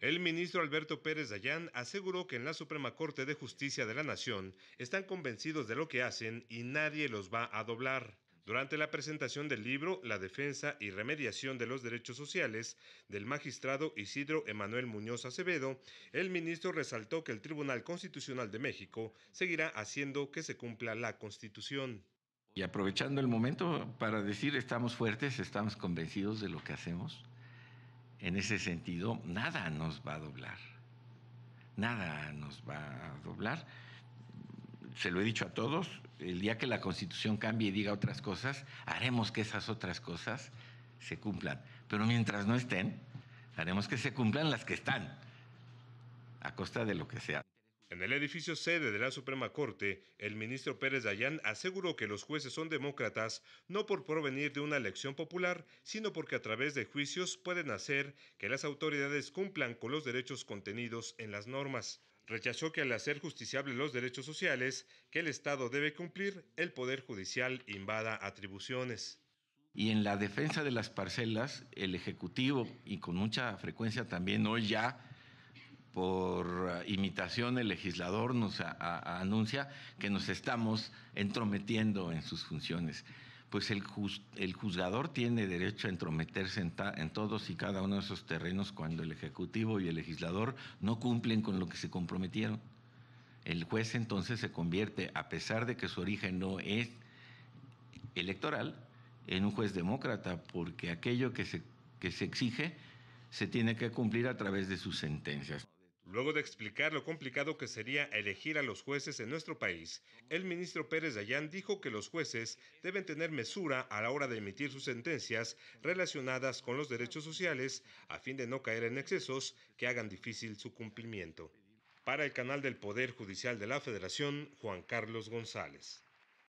El ministro Alberto Pérez Dayán aseguró que en la Suprema Corte de Justicia de la Nación están convencidos de lo que hacen y nadie los va a doblar. Durante la presentación del libro La defensa y remediación de los derechos sociales del magistrado Isidro Emanuel Muñoz Acevedo, el ministro resaltó que el Tribunal Constitucional de México seguirá haciendo que se cumpla la Constitución. Y aprovechando el momento para decir estamos fuertes, estamos convencidos de lo que hacemos en ese sentido, nada nos va a doblar. Nada nos va a doblar. Se lo he dicho a todos, el día que la Constitución cambie y diga otras cosas, haremos que esas otras cosas se cumplan. Pero mientras no estén, haremos que se cumplan las que están, a costa de lo que sea. En el edificio sede de la Suprema Corte, el ministro Pérez Dayán aseguró que los jueces son demócratas no por provenir de una elección popular, sino porque a través de juicios pueden hacer que las autoridades cumplan con los derechos contenidos en las normas. Rechazó que al hacer justiciables los derechos sociales que el Estado debe cumplir, el Poder Judicial invada atribuciones. Y en la defensa de las parcelas, el Ejecutivo, y con mucha frecuencia también hoy ya, por imitación el legislador nos anuncia que nos estamos entrometiendo en sus funciones. Pues el, juzgador tiene derecho a entrometerse en, todos y cada uno de esos terrenos cuando el Ejecutivo y el legislador no cumplen con lo que se comprometieron. El juez entonces se convierte, a pesar de que su origen no es electoral, en un juez demócrata, porque aquello que se exige se tiene que cumplir a través de sus sentencias. Luego de explicar lo complicado que sería elegir a los jueces en nuestro país, el ministro Pérez Dayán dijo que los jueces deben tener mesura a la hora de emitir sus sentencias relacionadas con los derechos sociales a fin de no caer en excesos que hagan difícil su cumplimiento. Para el canal del Poder Judicial de la Federación, Juan Carlos González.